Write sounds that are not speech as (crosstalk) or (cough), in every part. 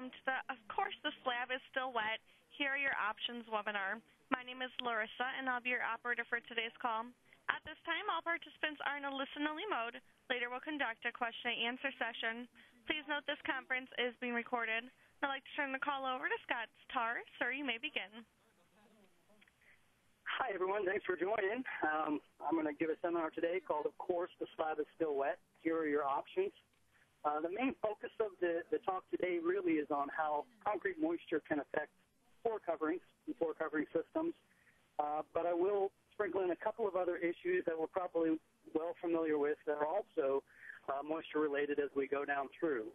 welcome to the Of Course the Slab is Still Wet, Here are Your Options webinar. My name is Larissa, and I'll be your operator for today's call. At this time, all participants are in a listen-only mode. Later, we'll conduct a question-and-answer session. Please note this conference is being recorded. I'd like to turn the call over to Scott Tarr. Sir, you may begin. Hi, everyone. Thanks for joining. Um, I'm going to give a seminar today called Of Course the Slab is Still Wet. Here are your options. Uh, the main focus of the, the talk today really is on how concrete moisture can affect floor coverings and floor covering systems. Uh, but I will sprinkle in a couple of other issues that we're probably well familiar with that are also uh, moisture related as we go down through.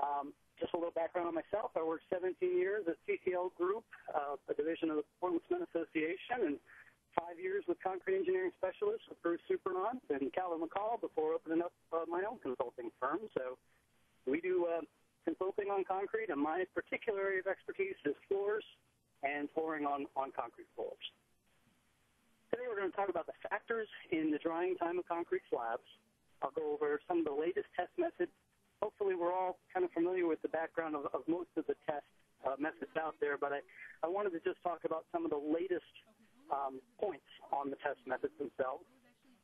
Um, just a little background on myself. I worked 17 years at CTL Group, uh, a division of the Portland Cement Association, and five years with concrete engineering specialist with Bruce Suprenant and Calvin McCall before opening up uh, my own consulting firm. So we do uh, consulting on concrete, and my particular area of expertise is floors and flooring on, on concrete floors. Today we're going to talk about the factors in the drying time of concrete slabs. I'll go over some of the latest test methods. Hopefully we're all kind of familiar with the background of, of most of the test uh, methods out there, but I, I wanted to just talk about some of the latest um, points on the test methods themselves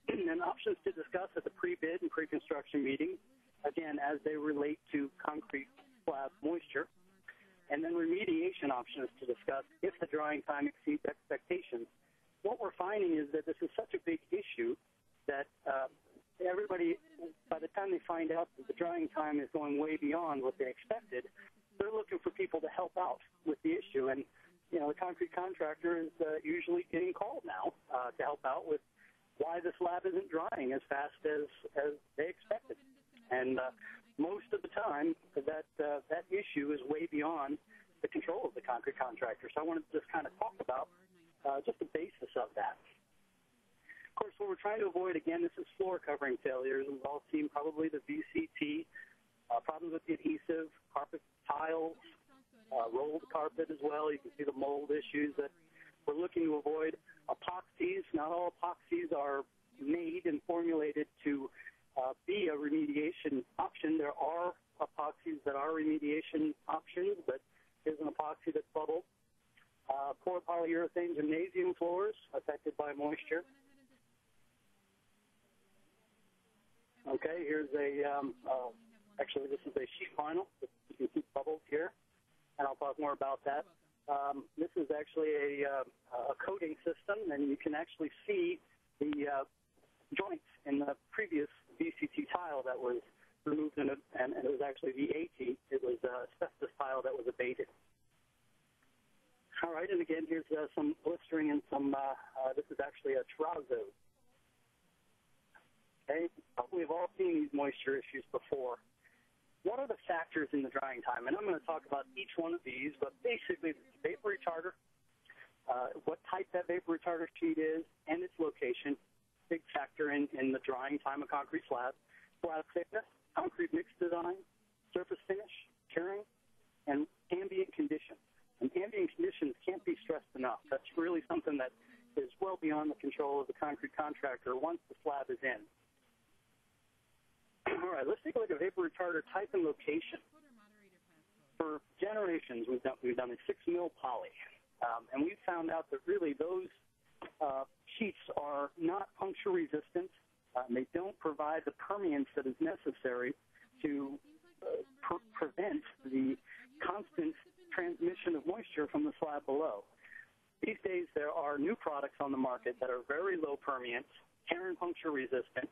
and options to discuss at the pre-bid and pre-construction meeting, again, as they relate to concrete slab moisture, and then remediation options to discuss if the drying time exceeds expectations. What we're finding is that this is such a big issue that uh, everybody, by the time they find out that the drying time is going way beyond what they expected, they're looking for people to help out with the issue. And you know, the concrete contractor is uh, usually getting called now uh, to help out with why the slab isn't drying as fast as as they expected. And uh, most of the time, that uh, that issue is way beyond the control of the concrete contractor. So I wanted to just kind of talk about uh, just the basis of that. Of course, what we're trying to avoid, again, this is floor covering failures. We've all seen probably the VCT, uh, problems with the adhesive, carpet tiles, uh, rolled carpet as well. You can see the mold issues that we're looking to avoid. Epoxies, not all epoxies are made and formulated to uh, be a remediation option. There are epoxies that are remediation options, but there's an epoxy that's bubbled. Uh, poured polyurethane gymnasium floors affected by moisture. Okay, here's a, um, uh, actually this is a sheet vinyl. You can see bubbles here and I'll talk more about that. Um, this is actually a, uh, a coating system, and you can actually see the uh, joints in the previous VCT tile that was removed, and, and it was actually the AT. It was uh, asbestos tile that was abated. All right, and again, here's uh, some blistering and some, uh, uh, this is actually a terrazzo. Okay, we've all seen these moisture issues before what are the factors in the drying time? And I'm going to talk about each one of these, but basically the vapor retarder, uh, what type that vapor retarder sheet is, and its location, big factor in, in the drying time of concrete slab, slab thickness, concrete mix design, surface finish, curing, and ambient conditions. And ambient conditions can't be stressed enough. That's really something that is well beyond the control of the concrete contractor once the slab is in. All right, let's take a look at vapor retarder type and location. For generations, we've done, we've done a six mil poly, um, and we've found out that really those uh, sheets are not puncture resistant. Uh, they don't provide the permeance that is necessary to uh, pr- prevent the constant transmission of moisture from the slab below. These days, there are new products on the market that are very low permeance, tear and puncture resistant,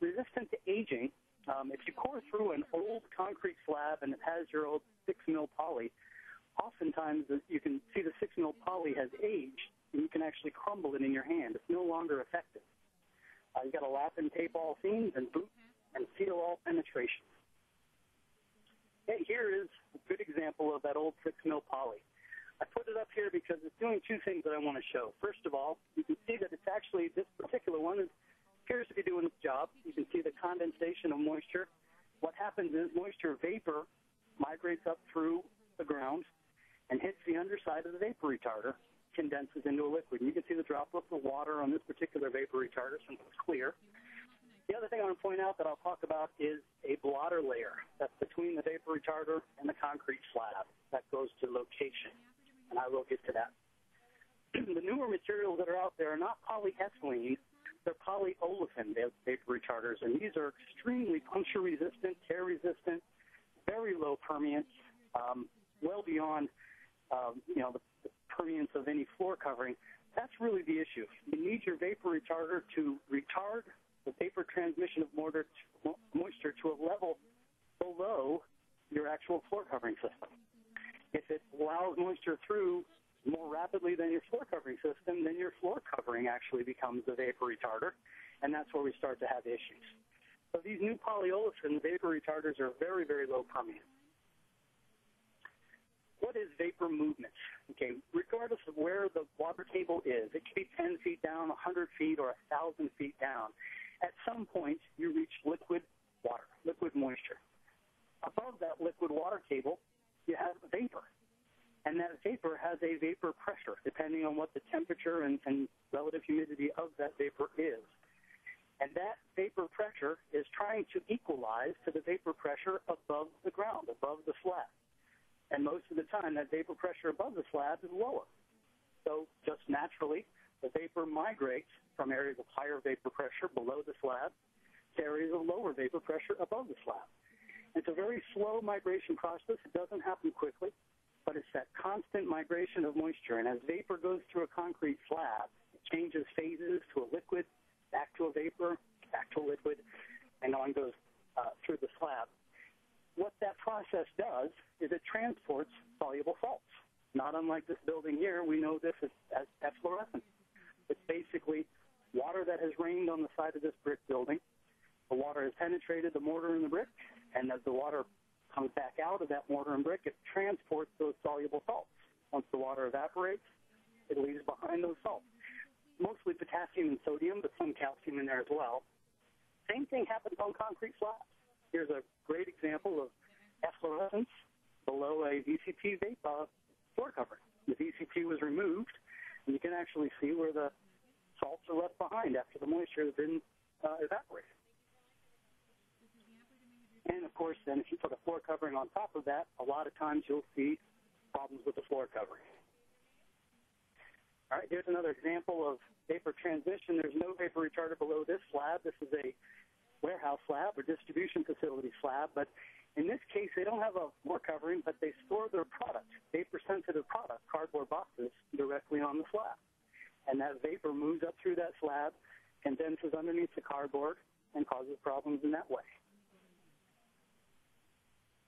resistant to aging, um, if you core through an old concrete slab and it has your old six mil poly, oftentimes you can see the six mil poly has aged and you can actually crumble it in your hand. It's no longer effective. Uh, you got to lap and tape all seams and boot and seal all penetration. Okay, here is a good example of that old six mil poly. I put it up here because it's doing two things that I want to show. First of all, you can see that it's actually, this particular one is appears to be doing its job. You can see the condensation of moisture. What happens is moisture vapor migrates up through the ground and hits the underside of the vapor retarder, condenses into a liquid. And you can see the droplet of water on this particular vapor retarder since it's clear. The other thing I want to point out that I'll talk about is a blotter layer that's between the vapor retarder and the concrete slab that goes to location, and I will get to that. (clears throat) the newer materials that are out there are not polyethylene, they're polyolefin vapor retarders, and these are extremely puncture resistant, tear resistant, very low permeance, um, well beyond um, you know the, the permeance of any floor covering. That's really the issue. You need your vapor retarder to retard the vapor transmission of moisture moisture to a level below your actual floor covering system. If it allows moisture through more rapidly than your floor covering system, then your floor covering actually becomes a vapor retarder, and that's where we start to have issues. So these new polyolefin vapor retarders are very, very low permeance. What is vapor movement? Okay, regardless of where the water table is, it can be 10 feet down, 100 feet, or 1,000 feet down. At some point, you reach liquid water, liquid moisture. Above that liquid water table, you have vapor and that vapor has a vapor pressure depending on what the temperature and, and relative humidity of that vapor is. And that vapor pressure is trying to equalize to the vapor pressure above the ground, above the slab. And most of the time, that vapor pressure above the slab is lower. So just naturally, the vapor migrates from areas of higher vapor pressure below the slab to areas of lower vapor pressure above the slab. It's a very slow migration process. It doesn't happen quickly but it's that constant migration of moisture. And as vapor goes through a concrete slab, it changes phases to a liquid, back to a vapor, back to a liquid, and on goes uh, through the slab. What that process does is it transports soluble salts. Not unlike this building here, we know this as, as efflorescence. It's basically water that has rained on the side of this brick building. The water has penetrated the mortar and the brick, and as the water comes back out of that mortar and brick, it transports those soluble salts. Once the water evaporates, it leaves behind those salts. Mostly potassium and sodium, but some calcium in there as well. Same thing happens on concrete slabs. Here's a great example of efflorescence below a VCP vape uh, floor covering. The VCP was removed, and you can actually see where the salts are left behind after the moisture has been uh, evaporated. And of course, then if you put a floor covering on top of that, a lot of times you'll see problems with the floor covering. All right, here's another example of vapor transmission. There's no vapor retarder below this slab. This is a warehouse slab or distribution facility slab, but in this case, they don't have a floor covering, but they store their product, vapor-sensitive product, cardboard boxes, directly on the slab. And that vapor moves up through that slab, condenses underneath the cardboard, and causes problems in that way.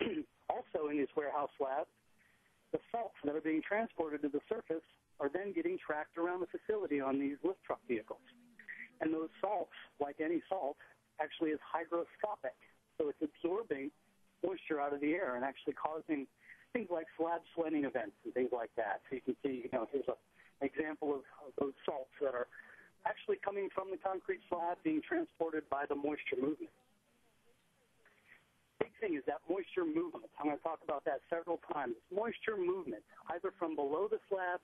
(clears throat) also in these warehouse labs, the salts that are being transported to the surface are then getting tracked around the facility on these lift truck vehicles. And those salts, like any salt, actually is hygroscopic. So it's absorbing moisture out of the air and actually causing things like slab sweating events and things like that. So you can see, you know, here's a, an example of, of those salts that are actually coming from the concrete slab being transported by the moisture movement thing is that moisture movement. I'm going to talk about that several times. Moisture movement, either from below the slab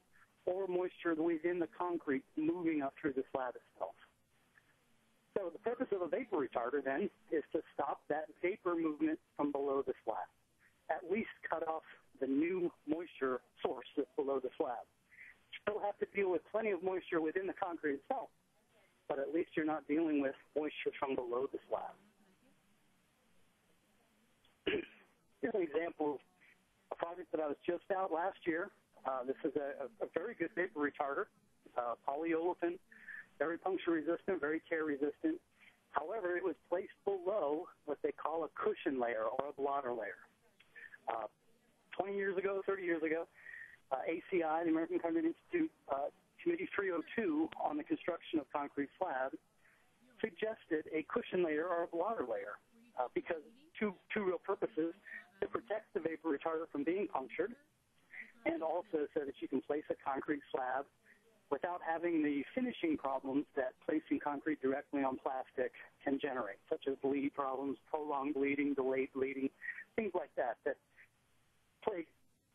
or moisture within the concrete moving up through the slab itself. So the purpose of a vapor retarder then is to stop that vapor movement from below the slab. At least cut off the new moisture source that's below the slab. Still have to deal with plenty of moisture within the concrete itself, but at least you're not dealing with moisture from below the slab. Here's an example of a project that I was just out last year. Uh, this is a, a, very good vapor retarder, uh, polyolefin, very puncture resistant, very tear resistant. However, it was placed below what they call a cushion layer or a blotter layer. Uh, 20 years ago, 30 years ago, uh, ACI, the American Concrete Institute, uh, Committee 302 on the construction of concrete slabs, suggested a cushion layer or a blotter layer uh, because two two real purposes to protect the vapor retarder from being punctured, and also so that you can place a concrete slab without having the finishing problems that placing concrete directly on plastic can generate, such as bleed problems, prolonged bleeding, delayed bleeding, things like that that plague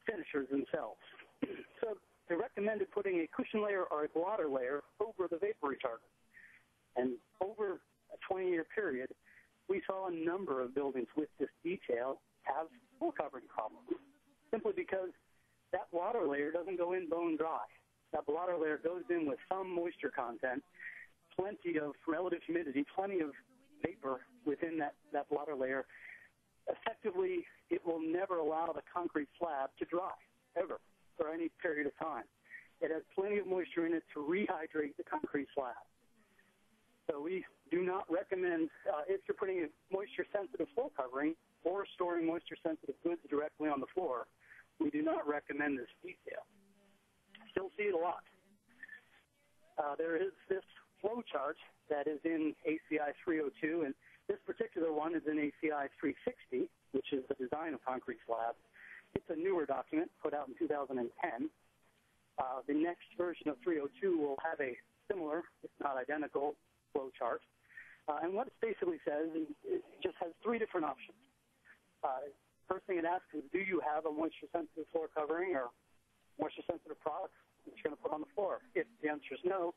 finishers themselves. (clears throat) so they recommended putting a cushion layer or a blotter layer over the vapor retarder. And over a 20-year period, we saw a number of buildings with this detail have floor covering problems, simply because that blotter layer doesn't go in bone dry. That blotter layer goes in with some moisture content, plenty of relative humidity, plenty of vapor within that, that blotter layer. Effectively, it will never allow the concrete slab to dry, ever, for any period of time. It has plenty of moisture in it to rehydrate the concrete slab. So we do not recommend, uh, if you're putting a moisture-sensitive floor covering or storing moisture-sensitive goods directly on the floor, we do not recommend this detail. Still see it a lot. Uh, there is this flow chart that is in ACI 302, and this particular one is in ACI 360, which is the design of concrete slabs. It's a newer document put out in 2010. Uh, the next version of 302 will have a similar, if not identical, flow chart. Uh, and what it basically says is it just has three different options. Uh, first thing it asks is, do you have a moisture-sensitive floor covering or moisture-sensitive products that you're going to put on the floor? If the answer is no,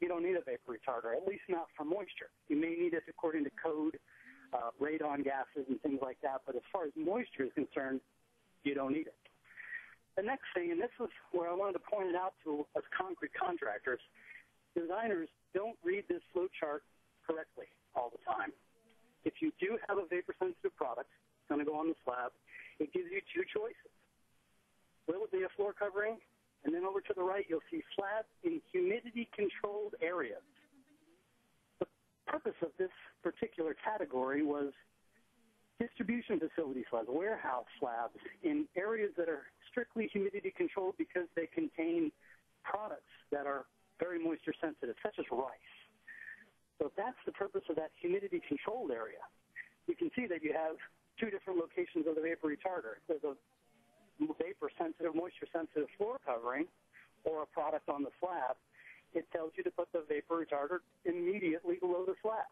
you don't need a vapor retarder, at least not for moisture. You may need it according to code, uh, radon gases and things like that, but as far as moisture is concerned, you don't need it. The next thing, and this is where I wanted to point it out to us concrete contractors, designers don't read this flow chart correctly all the time. If you do have a vapor-sensitive product, it's going to go on the slab, it gives you two choices. Will it be a floor covering? And then over to the right, you'll see slabs in humidity-controlled areas. The purpose of this particular category was distribution facility slabs, warehouse slabs in areas that are strictly humidity controlled because they contain products that are very moisture sensitive, such as rice. So that's the purpose of that humidity controlled area, you can see that you have two different locations of the vapor retarder. There's a vapor sensitive, moisture sensitive floor covering or a product on the slab. It tells you to put the vapor retarder immediately below the slab.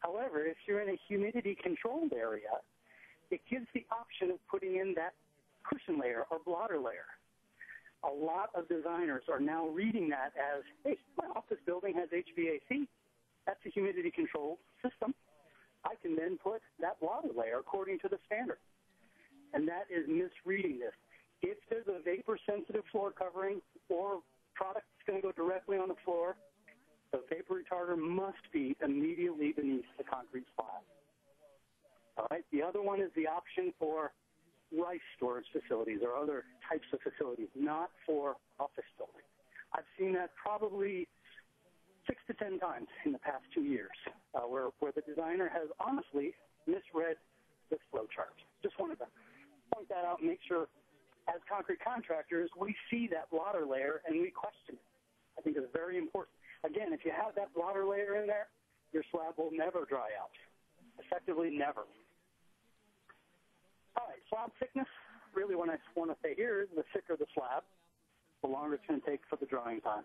However, if you're in a humidity controlled area, it gives the option of putting in that cushion layer or blotter layer. A lot of designers are now reading that as, hey, my office building has HVAC. That's a humidity controlled system. I can then put that blotter layer according to the standard. And that is misreading this. If there's a vapor sensitive floor covering or product that's going to go directly on the floor, the vapor retarder must be immediately beneath the concrete slab. All right. The other one is the option for rice storage facilities or other types of facilities, not for office buildings. I've seen that probably six to ten times in the past two years, uh, where where the designer has honestly misread this flow chart. Just wanted to point that out and make sure, as concrete contractors, we see that blotter layer and we question it. I think it's very important. Again, if you have that blotter layer in there, your slab will never dry out. Effectively, never. All right, slab thickness. Really, what I want to say here is the thicker the slab, the longer it's going to take for the drying time.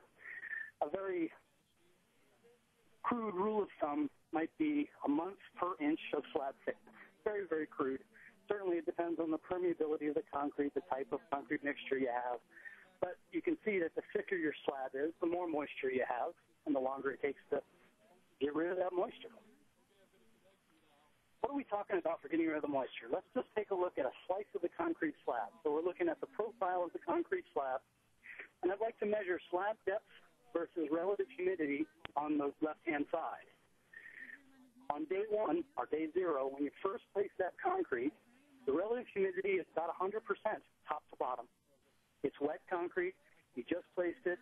A very crude rule of thumb might be a month per inch of slab thickness. Very, very crude. Certainly, it depends on the permeability of the concrete, the type of concrete mixture you have. But you can see that the thicker your slab is, the more moisture you have, and the longer it takes to get rid of that moisture. What are we talking about for getting rid of the moisture? Let's just take a look at a slice of the concrete slab. So we're looking at the profile of the concrete slab, and I'd like to measure slab depth versus relative humidity on the left-hand side. On day one, or day zero, when you first place that concrete, the relative humidity is about 100% top to bottom. It's wet concrete. You just placed it.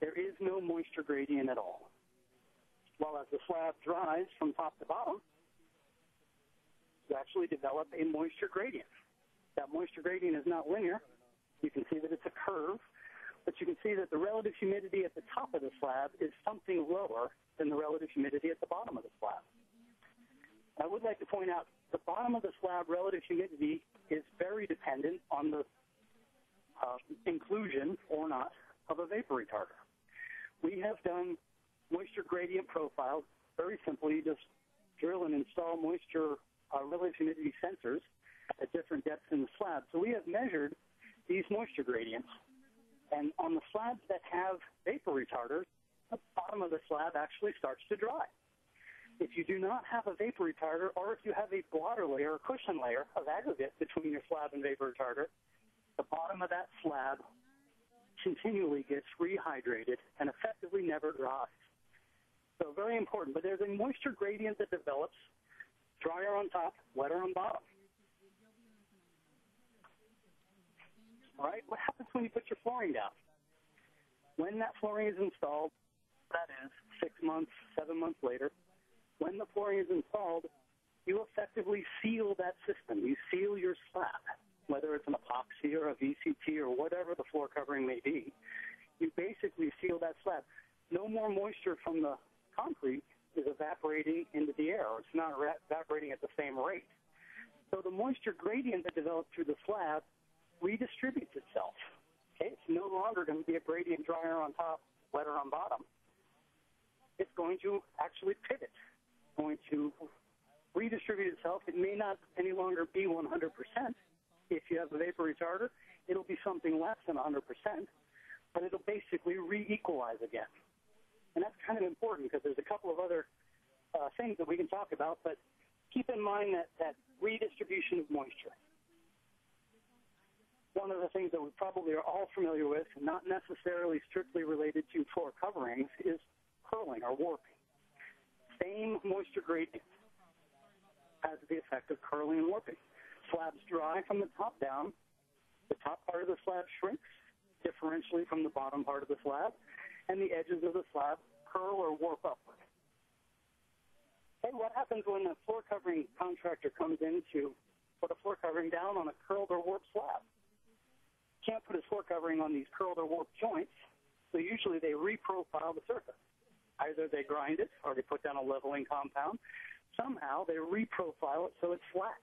There is no moisture gradient at all. While as the slab dries from top to bottom, you actually develop a moisture gradient. That moisture gradient is not linear. You can see that it's a curve, but you can see that the relative humidity at the top of the slab is something lower than the relative humidity at the bottom of the slab. I would like to point out the bottom of the slab relative humidity is very dependent on the uh, inclusion or not of a vapor retarder. We have done moisture gradient profiles very simply. Just drill and install moisture uh, relative humidity sensors at different depths in the slab. So we have measured these moisture gradients. And on the slabs that have vapor retarders, the bottom of the slab actually starts to dry. If you do not have a vapor retarder, or if you have a blotter layer or cushion layer of aggregate between your slab and vapor retarder, the bottom of that slab continually gets rehydrated and effectively never dries. So very important. But there's a moisture gradient that develops, drier on top, wetter on bottom. All right, what happens when you put your flooring down? When that flooring is installed, that is six months, seven months later, when the flooring is installed, you effectively seal that system. You seal your slab, whether it's an epoxy or a VCT or whatever the floor covering may be. You basically seal that slab. No more moisture from the concrete is evaporating into the air, or it's not evaporating at the same rate. So the moisture gradient that develops through the slab redistributes itself. Okay, it's no longer going to be a gradient drier on top, wetter on bottom. It's going to actually pivot going to redistribute itself. It may not any longer be 100%. If you have a vapor retarder, it'll be something less than 100%, but it'll basically re-equalize again. And that's kind of important because there's a couple of other uh, things that we can talk about, but keep in mind that, that redistribution of moisture. One of the things that we probably are all familiar with, not necessarily strictly related to floor coverings, is curling or warping same moisture gradient has the effect of curling and warping. Slabs dry from the top down. The top part of the slab shrinks differentially from the bottom part of the slab, and the edges of the slab curl or warp upward. Hey, what happens when a floor covering contractor comes in to put a floor covering down on a curled or warped slab? Can't put a floor covering on these curled or warped joints, so usually they reprofile the surface. Either they grind it or they put down a leveling compound. Somehow they reprofile it so it's flat.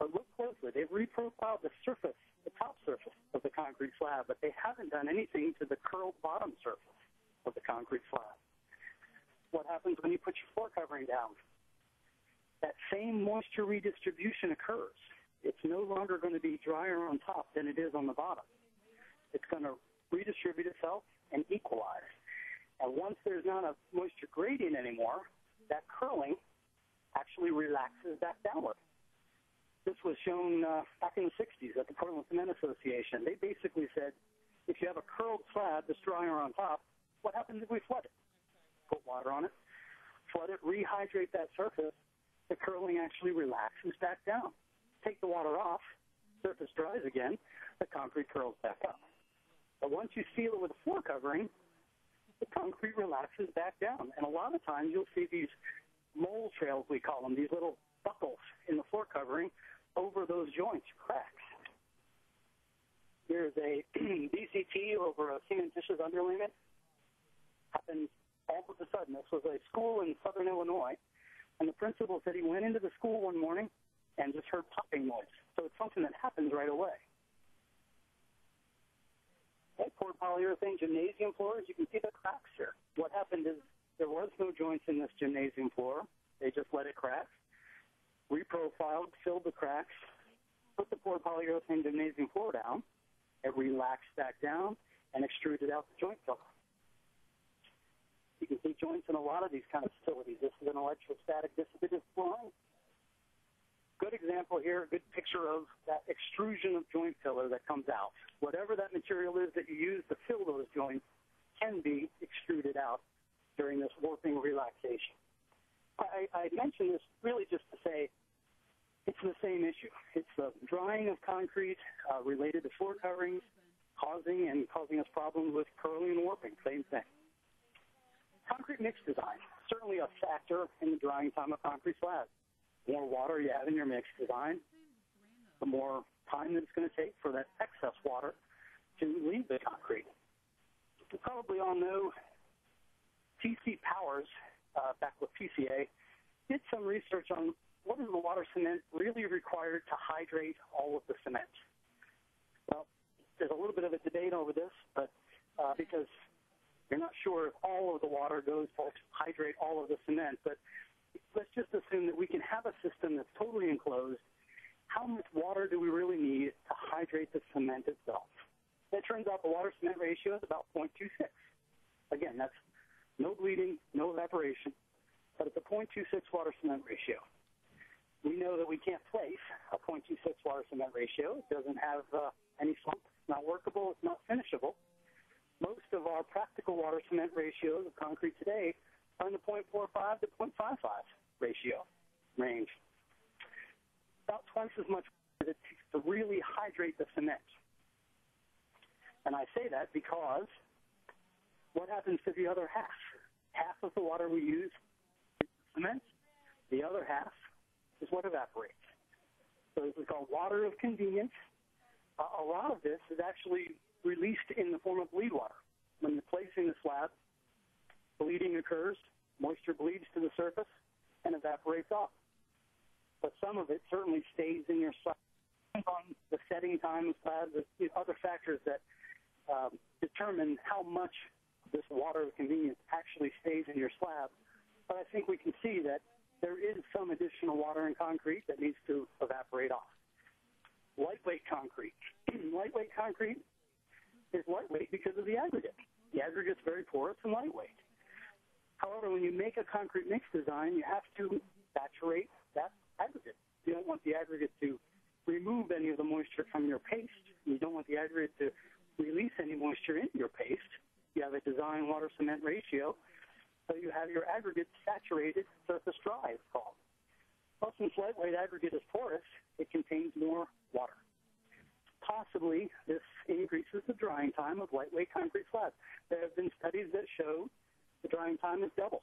But look closely. They've reprofiled the surface, the top surface of the concrete slab, but they haven't done anything to the curled bottom surface of the concrete slab. What happens when you put your floor covering down? That same moisture redistribution occurs. It's no longer going to be drier on top than it is on the bottom. It's going to redistribute itself and equalize. And once there's not a moisture gradient anymore, that curling actually relaxes back downward. This was shown uh, back in the 60s at the Portland Cement Association. They basically said, if you have a curled slab that's drier on top, what happens if we flood it? Put water on it, flood it, rehydrate that surface, the curling actually relaxes back down. Take the water off, surface dries again, the concrete curls back up. But once you seal it with a floor covering, the concrete relaxes back down. And a lot of times you'll see these mole trails, we call them, these little buckles in the floor covering over those joints, cracks. Here's a (clears throat) VCT over a cementitious underlayment. Happened all of a sudden. This was a school in southern Illinois, and the principal said he went into the school one morning and just heard popping noise. So it's something that happens right away. At poured polyurethane gymnasium floors, you can see the cracks here. What happened is there was no joints in this gymnasium floor. They just let it crack, reprofiled, filled the cracks, put the poured polyurethane gymnasium floor down, it relaxed back down, and extruded out the joint filler. You can see joints in a lot of these kind of facilities. This is an electrostatic dissipative flooring good example here, good picture of that extrusion of joint filler that comes out. Whatever that material is that you use to fill those joints can be extruded out during this warping relaxation. I, I mention this really just to say it's the same issue. It's the drying of concrete uh, related to floor coverings, causing and causing us problems with curling and warping. Same thing. Concrete mix design, certainly a factor in the drying time of concrete slabs more water you have in your mix design, the more time that it's going to take for that excess water to leave the concrete. You probably all know TC Powers, uh, back with PCA, did some research on what is the water cement really required to hydrate all of the cement. Well, there's a little bit of a debate over this, but uh, because you're not sure if all of the water goes to hydrate all of the cement, but let's just assume that we can have a system that's totally enclosed. How much water do we really need to hydrate the cement itself? It turns out the water cement ratio is about 0.26. Again, that's no bleeding, no evaporation. But at the 0.26 water cement ratio. we know that we can't place a 0.26 water cement ratio. It doesn't have uh, any slump. It's not workable. It's not finishable. Most of our practical water cement ratios of concrete today in the 0.45 to 0.55 ratio range. About twice as much as it takes to really hydrate the cement. And I say that because what happens to the other half? Half of the water we use is cement. The other half is what evaporates. So this is called water of convenience. Uh, a lot of this is actually released in the form of bleed water. When you're placing the slab, bleeding occurs, moisture bleeds to the surface, and evaporates off. But some of it certainly stays in your slab on the setting time the other factors that um, determine how much this water of convenience actually stays in your slab. But I think we can see that there is some additional water in concrete that needs to evaporate off. Lightweight concrete. (clears throat) lightweight concrete is lightweight because of the aggregate. The aggregate's very porous and lightweight. However, when you make a concrete mix design, you have to saturate that aggregate. You don't want the aggregate to remove any of the moisture from your paste. You don't want the aggregate to release any moisture into your paste. You have a design water cement ratio, so you have your aggregate saturated surface dry, it's called. Well, since lightweight aggregate is porous, it contains more water. Possibly this increases the drying time of lightweight concrete slabs. There have been studies that show the drying time is double.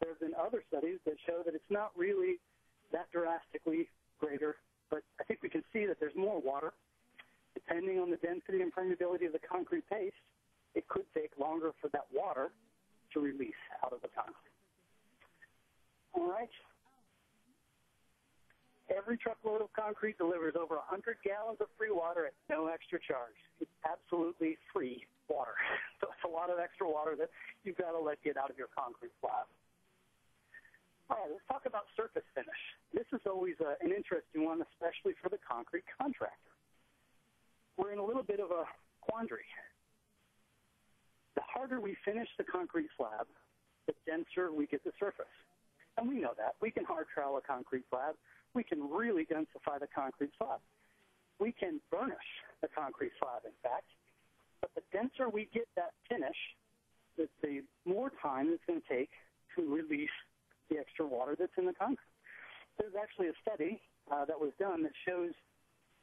There have been other studies that show that it's not really that drastically greater, but I think we can see that there's more water depending on the density and permeability of the concrete paste, it could take longer for that water to release out of the concrete. All right. Every truckload of concrete delivers over 100 gallons of free water at no extra charge. It's absolutely free water. (laughs) So it's a lot of extra water that you've got to let get out of your concrete slab. All right, let's talk about surface finish. This is always uh, an interesting one, especially for the concrete contractor we're in a little bit of a quandary. The harder we finish the concrete slab, the denser we get the surface. And we know that. We can hard trowel a concrete slab. We can really densify the concrete slab. We can burnish the concrete slab, in fact. But the denser we get that finish, the, the more time it's going to take to release the extra water that's in the concrete. There's actually a study uh, that was done that shows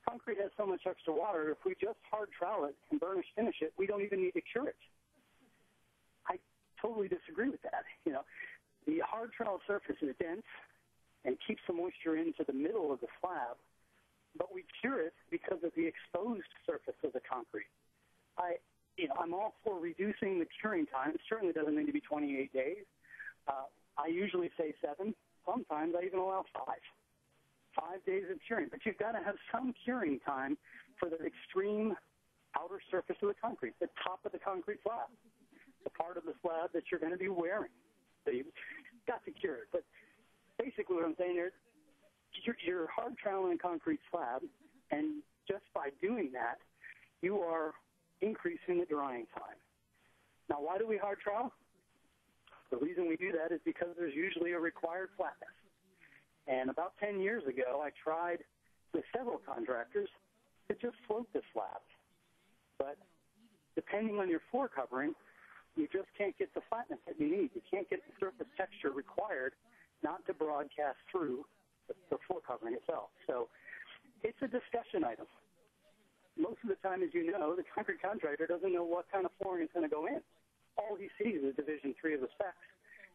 concrete has so much extra water, if we just hard trowel it and burnish finish it, we don't even need to cure it. I totally disagree with that. You know, the hard trowel surface is dense and keeps the moisture into the middle of the slab, but we cure it because of the exposed surface of the concrete. I, you know, I'm all for reducing the curing time. It certainly doesn't need to be 28 days. Uh, I usually say seven. Sometimes I even allow five five days of curing. But you've got to have some curing time for the extreme outer surface of the concrete, the top of the concrete slab, the part of the slab that you're going to be wearing. So you've got to cure it. But basically what I'm saying is you're, you're hard troweling a concrete slab, and just by doing that, you are increasing the drying time. Now, why do we hard trowel? The reason we do that is because there's usually a required flatness. And about 10 years ago, I tried with several contractors to just float the slab. But depending on your floor covering, you just can't get the flatness that you need. You can't get the surface texture required not to broadcast through the floor covering itself. So it's a discussion item. Most of the time, as you know, the concrete contractor doesn't know what kind of flooring is going to go in. All he sees is Division Three of the specs,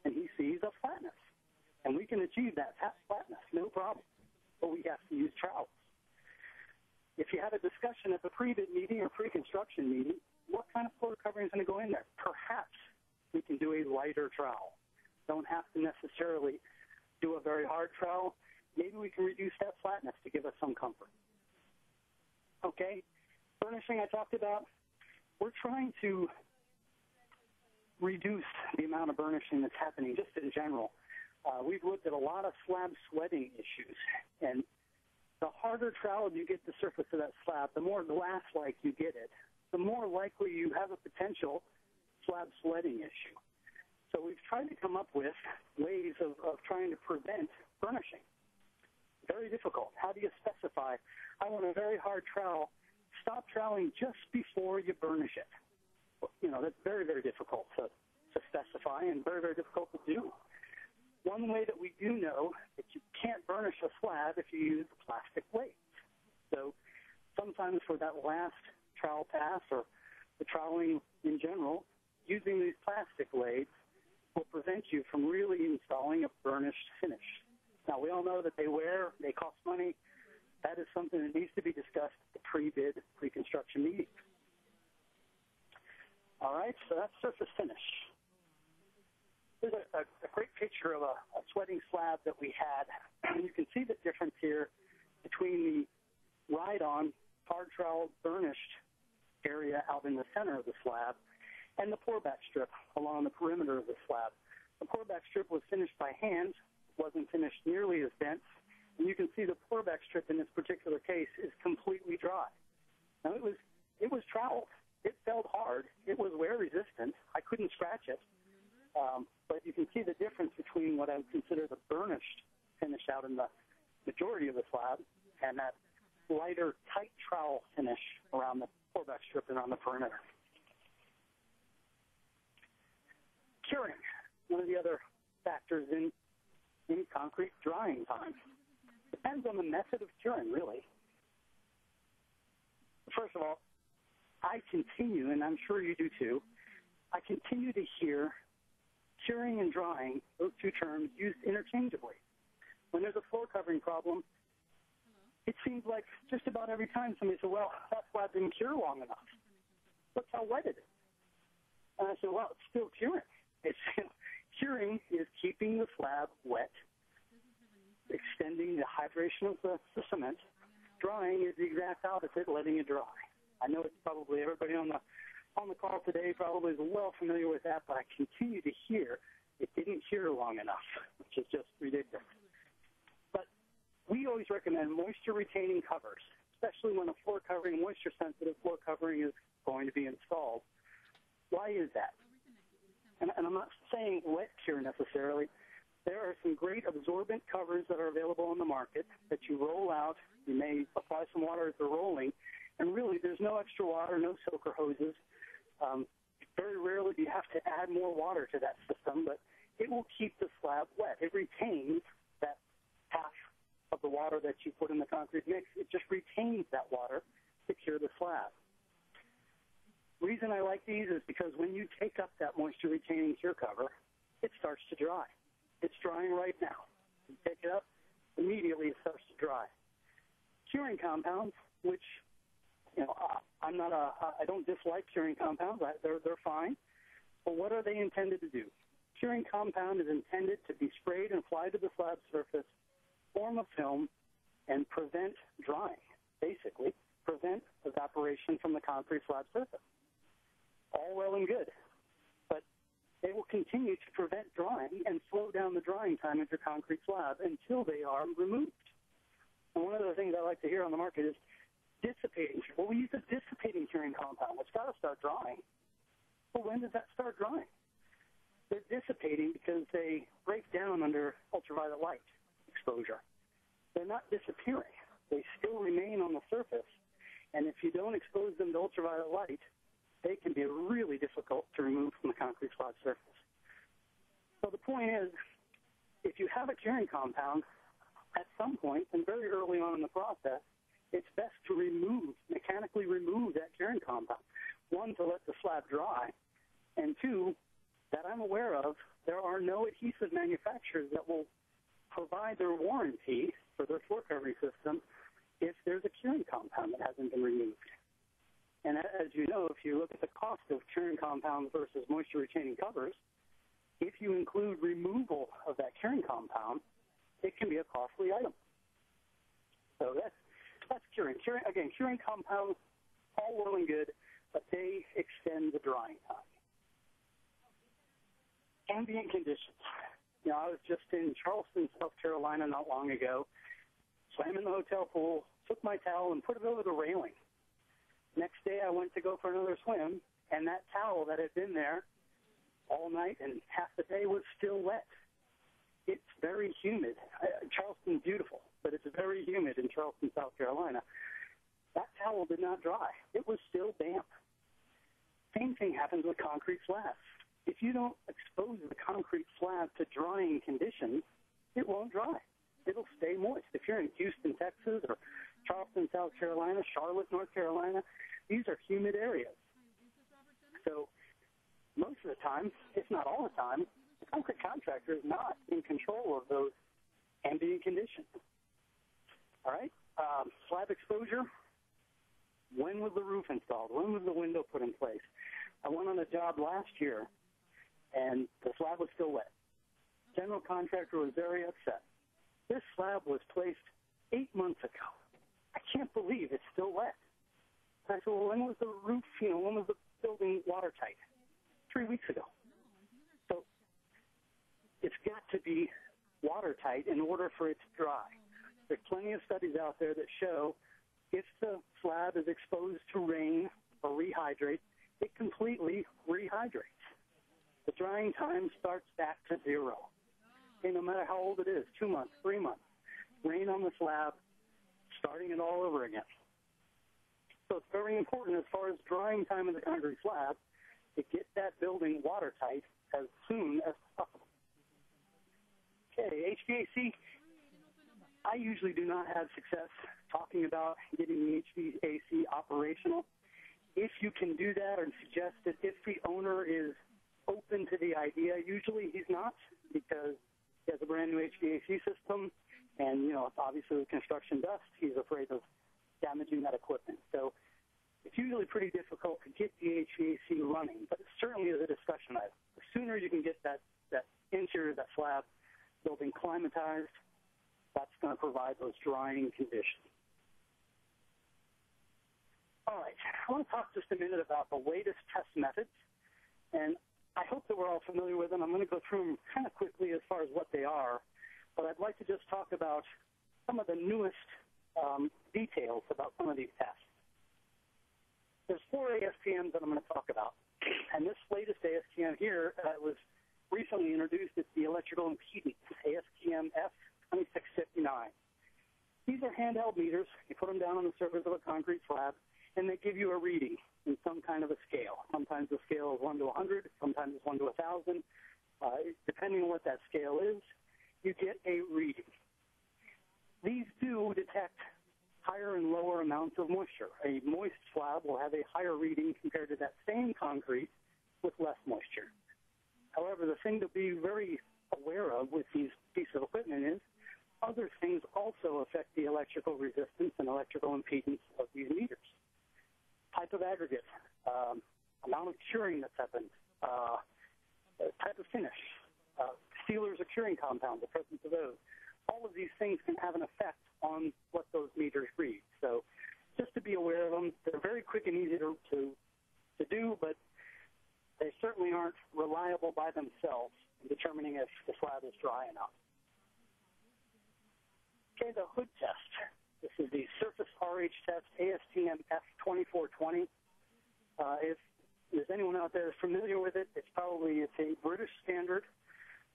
and he sees a flatness. And we can achieve that flatness, no problem. But we have to use trowels. If you have a discussion at the pre-bid meeting or pre-construction meeting, what kind of floor covering is going to go in there? Perhaps we can do a lighter trowel. Don't have to necessarily do a very hard trowel. Maybe we can reduce that flatness to give us some comfort. Okay, burnishing I talked about. We're trying to reduce the amount of burnishing that's happening just in general uh, we've looked at a lot of slab sweating issues, and the harder trowel you get the surface of that slab, the more glass-like you get it, the more likely you have a potential slab sweating issue. So we've tried to come up with ways of, of trying to prevent burnishing. Very difficult. How do you specify? I want a very hard trowel. Stop troweling just before you burnish it. You know, that's very, very difficult to, to specify and very, very difficult to do. One way that we do know that you can't burnish a slab if you use plastic weights. So sometimes for that last trowel pass or the troweling in general, using these plastic blades will prevent you from really installing a burnished finish. Now, we all know that they wear, they cost money. That is something that needs to be discussed at the pre-bid, pre-construction meeting. All right, so that's surface finish. Here's a, a, a great picture of a, a sweating slab that we had. And (clears throat) you can see the difference here between the ride-on hard trowel burnished area out in the center of the slab and the pour-back strip along the perimeter of the slab. The pour-back strip was finished by hand, wasn't finished nearly as dense, and you can see the pour-back strip in this particular case is completely dry. Now it was it was troweled. It felt hard. It was wear resistant. I couldn't scratch it. Um, but you can see the difference between what I would consider the burnished finish out in the majority of the slab and that lighter, tight trowel finish around the pour-back strip and on the perimeter. Curing, one of the other factors in, in concrete drying time. Depends on the method of curing, really. First of all, I continue, and I'm sure you do too, I continue to hear curing and drying, those two terms, used interchangeably. When there's a floor covering problem, it seems like just about every time somebody says, well, that slab didn't cure long enough. Look how wet it is. And I said, well, it's still curing. (laughs) It's, curing is keeping the slab wet, extending the hydration of the, the cement. Drying is the exact opposite, letting it dry. I know it's probably everybody on the on the call today probably is well familiar with that, but I continue to hear it didn't cure long enough, which is just ridiculous. But we always recommend moisture retaining covers, especially when a floor covering, moisture sensitive floor covering is going to be installed. Why is that? And, and I'm not saying wet cure necessarily. There are some great absorbent covers that are available on the market that you roll out. You may apply some water as they're rolling, and really there's no extra water, no soaker hoses. Um, very rarely do you have to add more water to that system, but it will keep the slab wet. It retains that half of the water that you put in the concrete mix. It just retains that water to cure the slab. Reason I like these is because when you take up that moisture retaining cure cover, it starts to dry. It's drying right now. You take it up, immediately it starts to dry. Curing compounds, which you know, I'm not a, I don't dislike curing compounds. I, they're, they're fine. But what are they intended to do? Curing compound is intended to be sprayed and applied to the slab surface, form a film, and prevent drying, basically, prevent evaporation from the concrete slab surface. All well and good. But they will continue to prevent drying and slow down the drying time of your concrete slab until they are removed. And one of the things I like to hear on the market is, dissipating. Well, we use a dissipating curing compound. It's got to start drying. Well, when does that start drying? They're dissipating because they break down under ultraviolet light exposure. They're not disappearing. They still remain on the surface. And if you don't expose them to ultraviolet light, they can be really difficult to remove from the concrete slab surface. So the point is, if you have a curing compound, at some point, and very early on in the process, it's best to remove, mechanically remove that curing compound. One, to let the slab dry, and two, that I'm aware of, there are no adhesive manufacturers that will provide their warranty for their floor covering system if there's a curing compound that hasn't been removed. And as you know, if you look at the cost of curing compounds versus moisture retaining covers, if you include removal of that curing compound, it can be a costly item. So that's that's curing. curing. Again, curing compounds, all well and good, but they extend the drying time. Ambient conditions. You know, I was just in Charleston, South Carolina not long ago, swam in the hotel pool, took my towel and put it over the railing. Next day I went to go for another swim, and that towel that had been there all night and half the day was still wet. It's very humid. Uh, Charleston's beautiful, but it's very humid in Charleston, South Carolina. That towel did not dry. It was still damp. Same thing happens with concrete slabs. If you don't expose the concrete slab to drying conditions, it won't dry. It'll stay moist. If you're in Houston, Texas, or Charleston, South Carolina, Charlotte, North Carolina, these are humid areas. So most of the time, if not all the time, the concrete contractor is not in control of those ambient conditions. All right? Um, slab exposure. When was the roof installed? When was the window put in place? I went on a job last year, and the slab was still wet. General contractor was very upset. This slab was placed eight months ago. I can't believe it's still wet. I said, well, when was the roof, you know, when was the building watertight? Three weeks ago. So it's got to be watertight in order for it to dry. There's plenty of studies out there that show if the slab is exposed to rain or rehydrate, it completely rehydrates. The drying time starts back to zero. Okay, no matter how old it is, two months, three months, rain on the slab, starting it all over again. So it's very important as far as drying time of the concrete slab to get that building watertight as soon as possible. Okay, HVAC. I usually do not have success talking about getting the HVAC operational. If you can do that or suggest it, if the owner is open to the idea, usually he's not because he has a brand new HVAC system, and you know obviously with construction dust, he's afraid of damaging that equipment. So it's usually pretty difficult to get the HVAC running, but it certainly is a discussion item. The sooner you can get that, that interior, that slab building climatized, that's going to provide those drying conditions. All right, I want to talk just a minute about the latest test methods, and I hope that we're all familiar with them. I'm going to go through them kind of quickly as far as what they are, but I'd like to just talk about some of the newest um, details about some of these tests. There's four ASTMs that I'm going to talk about. And this latest ASTM here uh, was recently introduced. It's the electrical impedance, ASTM F2659. These are handheld meters. You put them down on the surface of a concrete slab, and they give you a reading in some kind of a scale. Sometimes the scale is 1 to 100, sometimes it's 1 to 1,000. Uh, depending on what that scale is, you get a reading. These do detect higher and lower amounts of moisture. A moist slab will have a higher reading compared to that same concrete with less moisture. However, the thing to be very aware of with these pieces of equipment is other things also affect the electrical resistance and electrical impedance of these meters. Type of aggregate, um, amount of curing that's happened, uh, type of finish, uh, sealers or curing compounds, the presence of those. All of these things can have an effect on what those meters read. So just to be aware of them, they're very quick and easy to, to, to do, but they certainly aren't reliable by themselves in determining if the slab is dry enough. Okay, the hood test. This is the surface RH test, ASTM F2420. Uh, if there's anyone out there familiar with it, it's probably it's a British standard.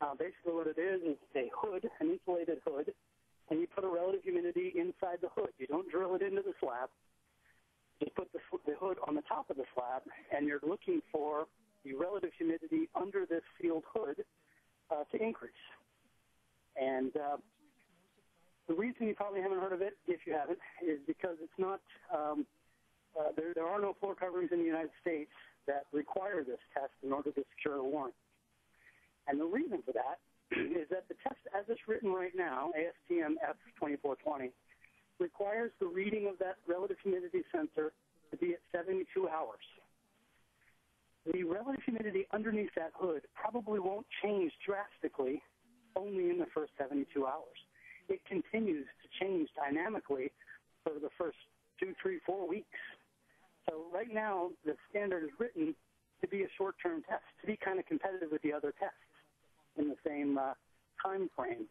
Uh, basically, what it is is a hood, an insulated hood, and you put a relative humidity inside the hood. You don't drill it into the slab. You put the, the hood on the top of the slab, and you're looking for the relative humidity under this sealed hood uh, to increase. And uh, the reason you probably haven't heard of it, if you haven't, is because it's not. Um, uh, there, there are no floor coverings in the United States that require this test in order to secure a warrant. And the reason for that (clears throat) is that the test as it's written right now, ASTM F2420, requires the reading of that relative humidity sensor to be at 72 hours. The relative humidity underneath that hood probably won't change drastically only in the first 72 hours. It continues to change dynamically for the first two, three, four weeks. So right now, the standard is written to be a short-term test, to be kind of competitive with the other tests in the same uh, time frame.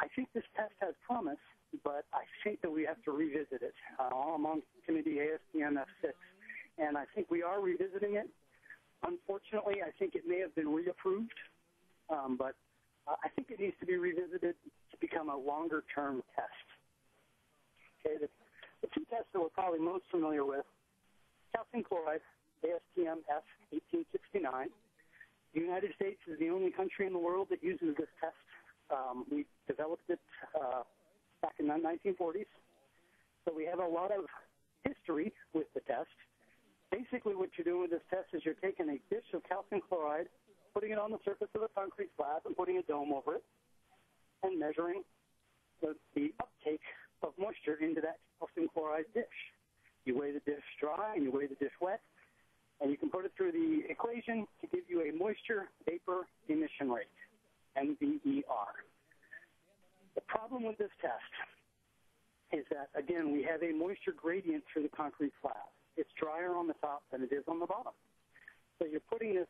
I think this test has promise, but I think that we have to revisit it. Uh, I'm on committee ASTM F6, and I think we are revisiting it. Unfortunately, I think it may have been reapproved, um, but uh, I think it needs to be revisited to become a longer-term test. Okay, the, the two tests that we're probably most familiar with, calcium chloride, ASTM F1869. The United States is the only country in the world that uses this test. Um, we developed it uh, back in the 1940s. So we have a lot of history with the test. Basically, what you're doing with this test is you're taking a dish of calcium chloride, putting it on the surface of a concrete slab, and putting a dome over it, and measuring the, the uptake of moisture into that calcium chloride dish. You weigh the dish dry and you weigh the dish wet, and you can put it through the equation to give you a moisture vapor emission rate, MVER. The problem with this test is that, again, we have a moisture gradient through the concrete slab. It's drier on the top than it is on the bottom. So you're putting this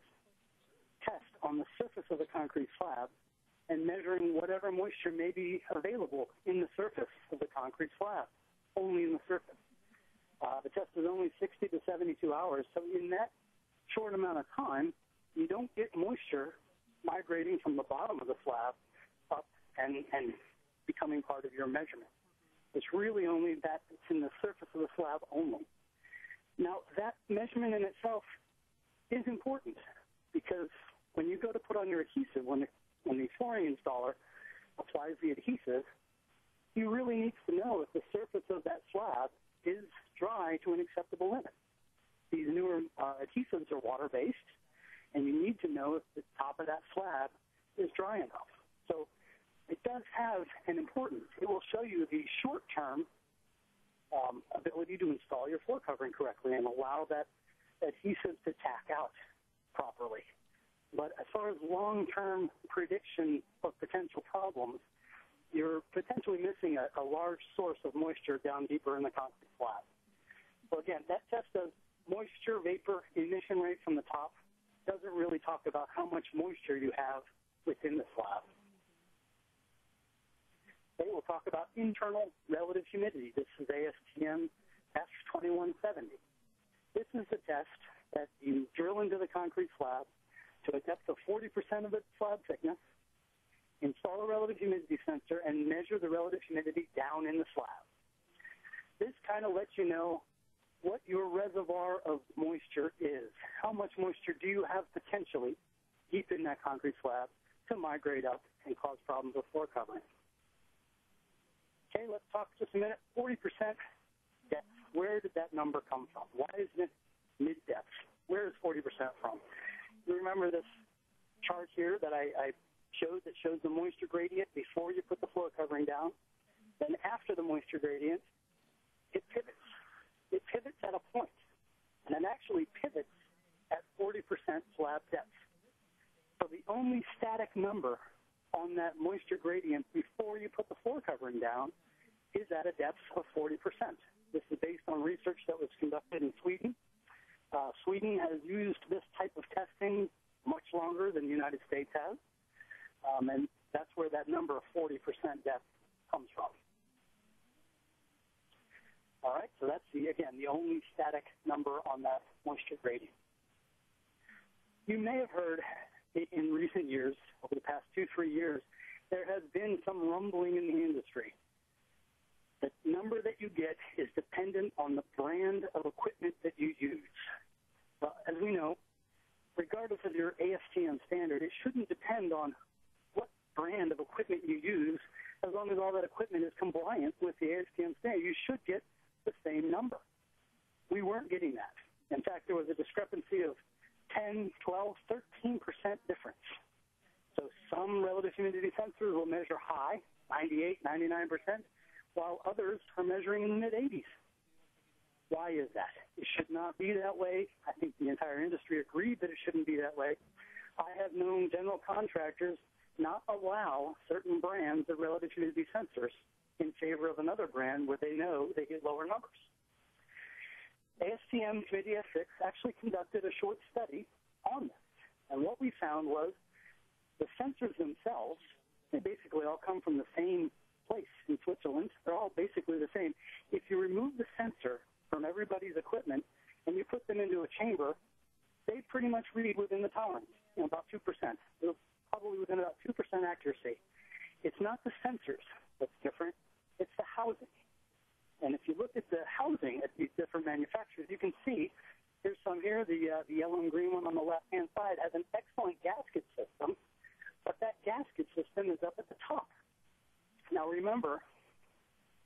test on the surface of the concrete slab and measuring whatever moisture may be available in the surface of the concrete slab, only in the surface. Uh, the test is only 60 to 72 hours, so in that short amount of time, you don't get moisture migrating from the bottom of the slab up and, and becoming part of your measurement. It's really only that it's in the surface of the slab only. Now, that measurement in itself is important because when you go to put on your adhesive, when the, when the flooring installer applies the adhesive, he really needs to know if the surface of that slab is dry to an acceptable limit. These newer uh, adhesives are water-based, and you need to know if the top of that slab is dry enough. So it does have an importance. It will show you the short-term um, ability to install your floor covering correctly and allow that adhesive to tack out properly. But as far as long-term prediction of potential problems, you're potentially missing a, a large source of moisture down deeper in the concrete slab. So again, that test does moisture vapor emission rate from the top. Doesn't really talk about how much moisture you have within the slab. Okay, we'll talk about internal relative humidity. This is ASTM F2170. This is the test that you drill into the concrete slab to a depth of 40% of its slab thickness, install a relative humidity sensor, and measure the relative humidity down in the slab. This kind of lets you know what your reservoir of moisture is. How much moisture do you have potentially deep in that concrete slab to migrate up and cause problems with floor covering? Okay, let's talk just a minute. 40% depth. Where did that number come from? Why isn't it mid depth? Where is 40% from? You remember this chart here that I, I showed that shows the moisture gradient before you put the floor covering down? Then after the moisture gradient, it pivots. It pivots at a point, and it actually pivots at 40% slab depth. So the only static number on that moisture gradient before you put the floor covering down is at a depth of 40%. This is based on research that was conducted in Sweden. Uh, Sweden has used this type of testing much longer than the United States has, um, and that's where that number of 40% depth comes from. All right, so that's the again the only static number on that moisture gradient. You may have heard in recent years, over the past two, three years, there has been some rumbling in the industry. The number that you get is dependent on the brand of equipment that you use. As we know, regardless of your ASTM standard, it shouldn't depend on what brand of equipment you use, as long as all that equipment is compliant with the ASTM standard. You should get the same number. We weren't getting that. In fact, there was a discrepancy of 10, 12, 13% difference. So some relative humidity sensors will measure high, 98, 99%, while others are measuring in the mid 80s. Why is that? It should not be that way. I think the entire industry agreed that it shouldn't be that way. I have known general contractors not allow certain brands of relative humidity sensors in favor of another brand where they know they get lower numbers. ASTM Committee F6 actually conducted a short study on this. And what we found was the sensors themselves, they basically all come from the same place in Switzerland. They're all basically the same. If you remove the sensor from everybody's equipment and you put them into a chamber, they pretty much read within the tolerance, you know, about 2%. They're probably within about 2% accuracy. It's not the sensors that's different, it's the housing. And if you look at the housing at these different manufacturers, you can see here's some here. The uh, the yellow and green one on the left hand side has an excellent gasket system, but that gasket system is up at the top. Now remember,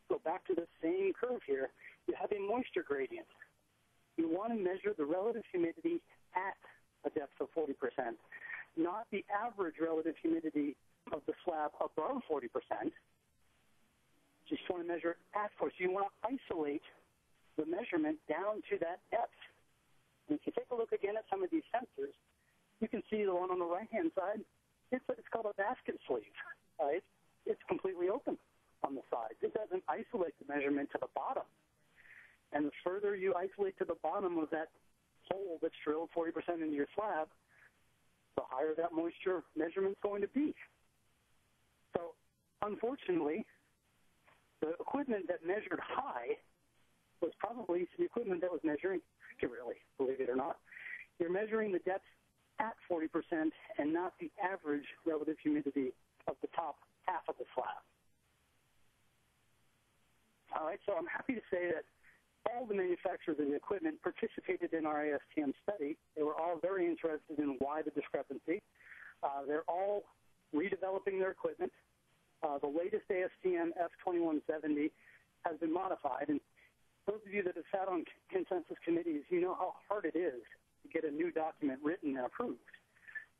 go back to the same curve here. You have a moisture gradient. You want to measure the relative humidity at a depth of 40%, not the average relative humidity of the slab above 40%. Just want to measure at 40. So you want to isolate the measurement down to that depth. And if you take a look again at some of these sensors, you can see the one on the right-hand side. It's, it's called a basket sleeve. It's, completely open on the sides. It doesn't isolate the measurement to the bottom. And the further you isolate to the bottom of that hole that's drilled 40% into your slab, the higher that moisture measurement's going to be. So, unfortunately, the equipment that measured high was probably the equipment that was measuring accurately, believe it or not. You're measuring the depth at 40% and not the average relative humidity of the top half of the slab. All right, so I'm happy to say that all the manufacturers of the equipment participated in our ASTM study. They were all very interested in why the discrepancy. Uh, they're all redeveloping their equipment. Uh, the latest ASTM F2170 has been modified, and those of you that have sat on consensus committees, you know how hard it is to get a new document written and approved.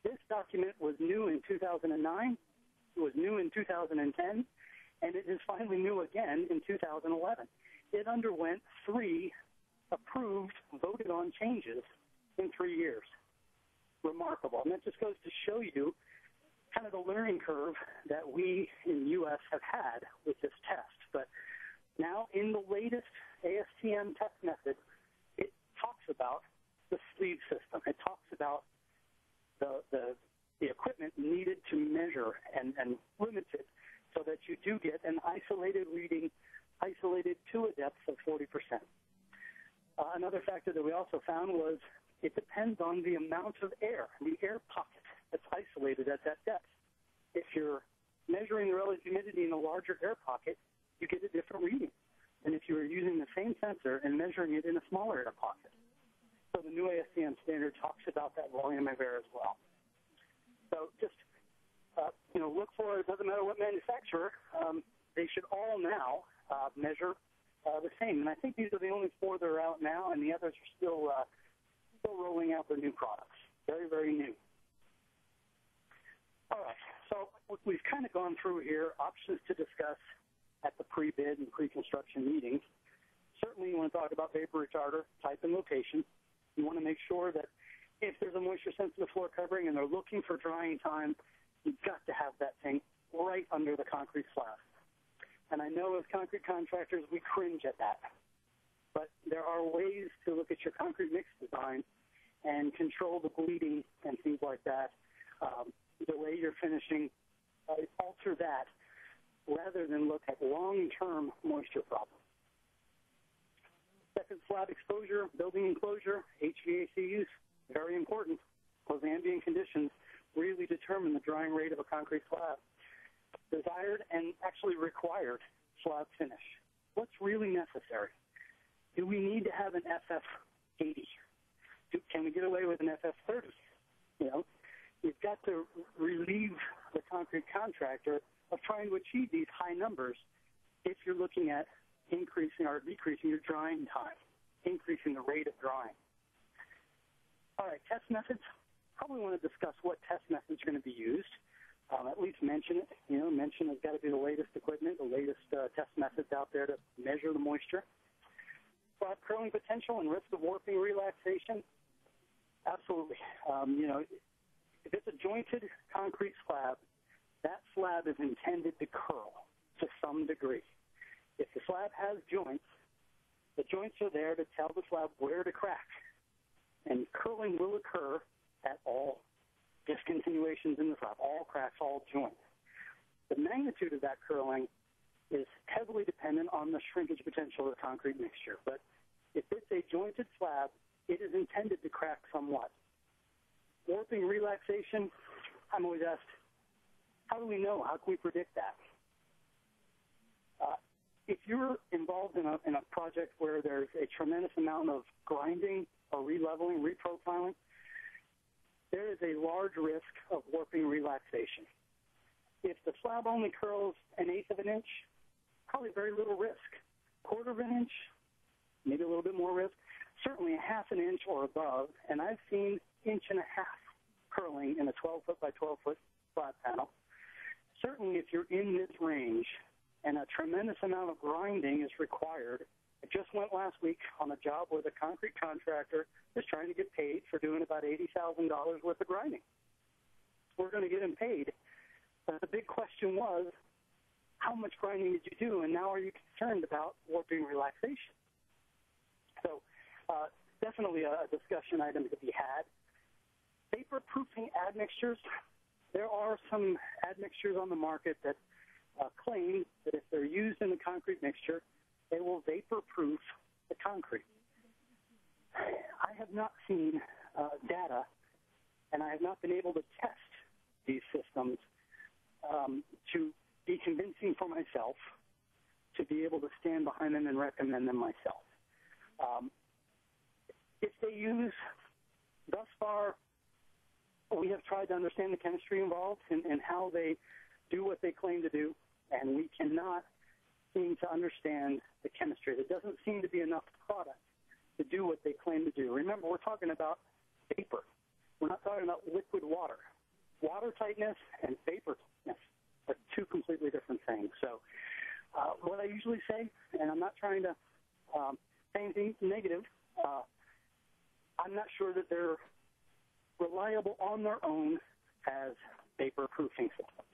This document was new in 2009, it was new in 2010, and it is finally new again in 2011 it underwent three approved, voted on changes in three years. Remarkable. And that just goes to show you kind of the learning curve that we in the U.S. have had with this test. But now in the latest ASTM test method, it talks about the sleeve system. It talks about the, the, the equipment needed to measure and, and limit it so that you do get an isolated reading isolated to a depth of 40%. Uh, another factor that we also found was it depends on the amount of air, the air pocket isolated at that depth. If you're measuring the relative humidity in a larger air pocket, you get a different reading than if you were using the same sensor and measuring it in a smaller air pocket. So the new ASTM standard talks about that volume of air as well. So just uh, you know, look for it doesn't matter what manufacturer, um, they should all now uh, measure uh, the same. And I think these are the only four that are out now, and the others are still uh, still rolling out their new products. Very, very new. All right. So we've kind of gone through here options to discuss at the pre-bid and pre-construction meetings. Certainly, you want to talk about vapor retarder type and location. You want to make sure that if there's a moisture-sensitive floor covering and they're looking for drying time, you've got to have that thing right under the concrete slab. And I know as concrete contractors, we cringe at that. But there are ways to look at your concrete mix design and control the bleeding and things like that, um, delay your finishing, uh, alter that, rather than look at long-term moisture problems. Second slab exposure, building enclosure, HVAC use, very important. Those ambient conditions really determine the drying rate of a concrete slab desired and actually required slab finish. What's really necessary? Do we need to have an FF80? Do, can we get away with an FF30? You know, you've got to relieve the concrete contractor of trying to achieve these high numbers if you're looking at increasing or decreasing your drying time, increasing the rate of drying. All right, test methods. Probably want to discuss what test methods are going to be used um, at least mention it. You know, mention it's got to be the latest equipment, the latest uh, test methods out there to measure the moisture. Slab curling potential and risk of warping relaxation. Absolutely. Um, you know, if it's a jointed concrete slab, that slab is intended to curl to some degree. If the slab has joints, the joints are there to tell the slab where to crack. And curling will occur at all discontinuations in the slab, all cracks, all joints. The magnitude of that curling is heavily dependent on the shrinkage potential of the concrete mixture. But if it's a jointed slab, it is intended to crack somewhat. Warping relaxation, I'm always asked, how do we know? How can we predict that? Uh, if you're involved in a, in a project where there's a tremendous amount of grinding or releveling, reprofiling, there is a large risk of warping relaxation. If the slab only curls an eighth of an inch, probably very little risk. Quarter of an inch, maybe a little bit more risk. Certainly a half an inch or above, and I've seen inch and a half curling in a 12 foot by 12 foot flat panel. Certainly, if you're in this range and a tremendous amount of grinding is required, I just went last week on a job where the concrete contractor was trying to get paid for doing about $80,000 worth of grinding. We're going to get him paid. But the big question was, how much grinding did you do, and now are you concerned about warping relaxation? So uh, definitely a discussion item to be had. Vapor proofing admixtures, there are some admixtures on the market that uh, claim that if they're used in the concrete mixture, they will vapor proof the concrete. I have not seen uh, data, and I have not been able to test these systems um, to be convincing for myself, to be able to stand behind them and recommend them myself. Um, if they use, thus far, we have tried to understand the chemistry involved and, and how they do what they claim to do, and we cannot seem to understand the chemistry. There doesn't seem to be enough product to do what they claim to do. Remember, we're talking about vapor. We're not talking about liquid water. Water tightness and vapor tightness are two completely different things. So, uh, what I usually say, and I'm not trying to um, say anything negative, uh, I'm not sure that they're reliable on their own as vapor proofing systems.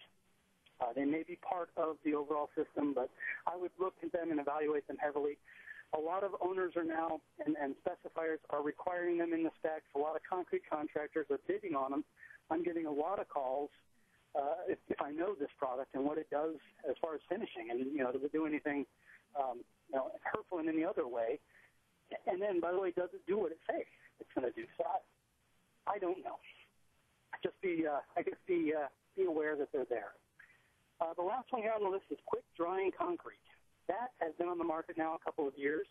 Uh, they may be part of the overall system, but I would look at them and evaluate them heavily. A lot of owners are now, and, and specifiers are requiring them in the specs. A lot of concrete contractors are bidding on them. I'm getting a lot of calls uh, if, if I know this product and what it does as far as finishing, and you know, does it do anything, um, you know, hurtful in any other way? And then, by the way, does it do what it says it's going to do? So I, don't know. Just be, uh, I guess, be uh, be aware that they're there. Uh, the last one here on the list is quick drying concrete. That has been on the market now a couple of years,